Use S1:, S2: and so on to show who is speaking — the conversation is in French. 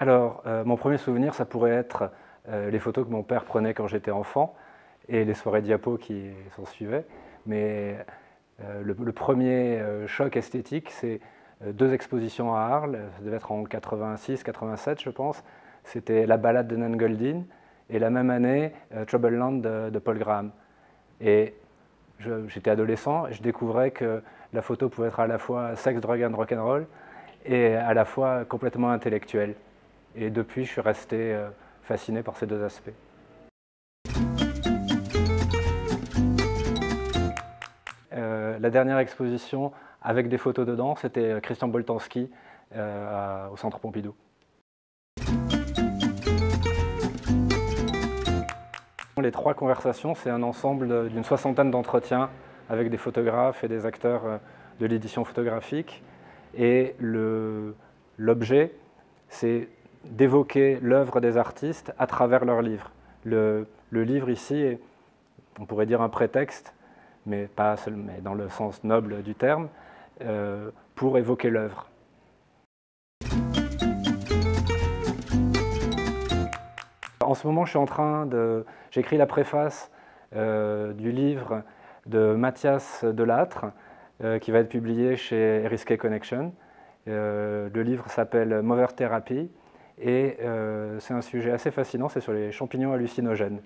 S1: Alors, euh, mon premier souvenir, ça pourrait être euh, les photos que mon père prenait quand j'étais enfant et les soirées diapos qui s'en suivaient. Mais euh, le, premier choc esthétique, c'est deux expositions à Arles, ça devait être en 86, 87 je pense. C'était La balade de Nan Goldin et la même année Trouble Land de, de Paul Graham. Et j'étais adolescent et je découvrais que la photo pouvait être à la fois sex, drug and rock'n'roll et à la fois complètement intellectuelle. Et depuis, je suis resté euh, fasciné par ces deux aspects. Euh, la dernière exposition avec des photos dedans, c'était euh, Christian Boltanski au Centre Pompidou. Les trois conversations, c'est un ensemble d'une soixantaine d'entretiens avec des photographes et des acteurs de l'édition photographique. Et l'objet, c'est d'évoquer l'œuvre des artistes à travers leurs livres. Le, livre ici est, on pourrait dire, un prétexte, mais pas seulement, dans le sens noble du terme, euh, pour évoquer l'œuvre. En ce moment, je suis en train de... J'écris la préface euh, du livre de Mathias Delattre, euh, qui va être publié chez Risque Connection. le livre s'appelle Mover Therapy et euh, c'est un sujet assez fascinant, c'est sur les champignons hallucinogènes.